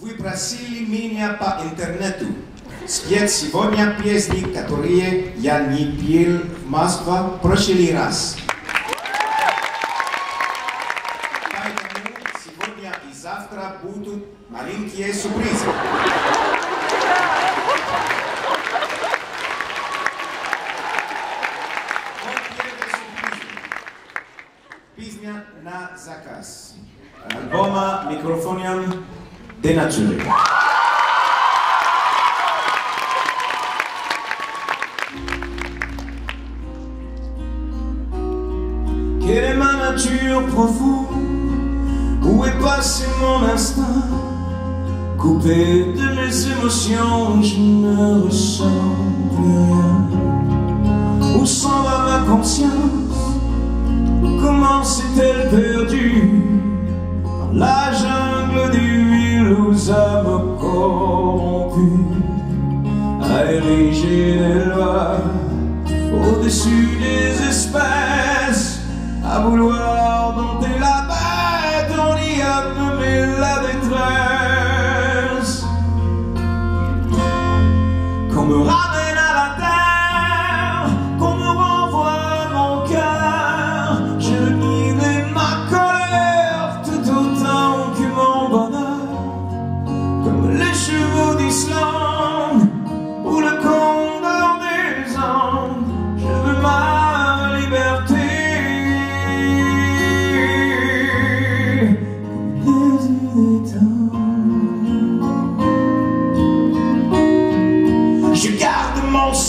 Вы просили меня по интернету спеть сегодня песни, которые я не пел в Москве в прошлый раз. Поэтому сегодня и завтра будут маленькие сюрпризы. Песня на заказ. Альбома микрофонием Dénaturé. Quelle est ma nature profonde? Où est passé mon instinct? Coupé de mes émotions, je ne ressens plus rien. Où s'en va ma conscience? Comment s'est-elle perdue? La jungle aux âmes corrompues À ériger des lois au-dessus des espèces À vouloir la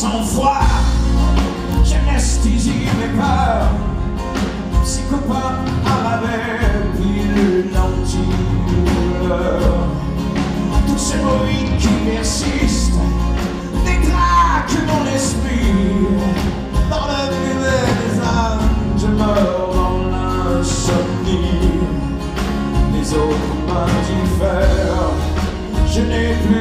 garde mon sang-froid, j'anesthésie mes peurs. Psychopathe à la puis l'antidouleur. Tous ces bruits qui persistent détraquent mon esprit. Dans la nuit des âmes, je meurs dans l'insomnie. Les autres m'indiffèrent, je n'ai plus